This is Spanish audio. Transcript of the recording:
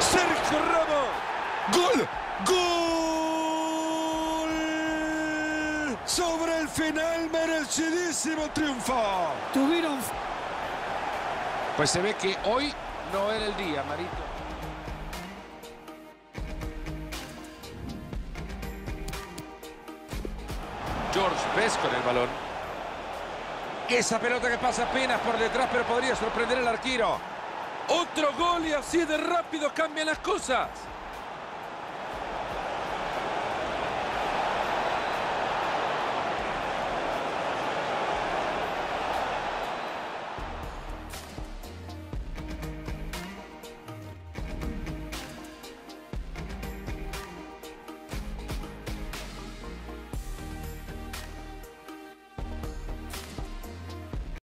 Sergio Ramos. ¡Gol! ¡Gol! Sobre el final, merecidísimo triunfo. Tuvieron Pues se ve que hoy no era el día, Marito. George Best con el balón. Esa pelota que pasa apenas por detrás, pero podría sorprender al arquero. Otro gol y así de rápido cambian las cosas.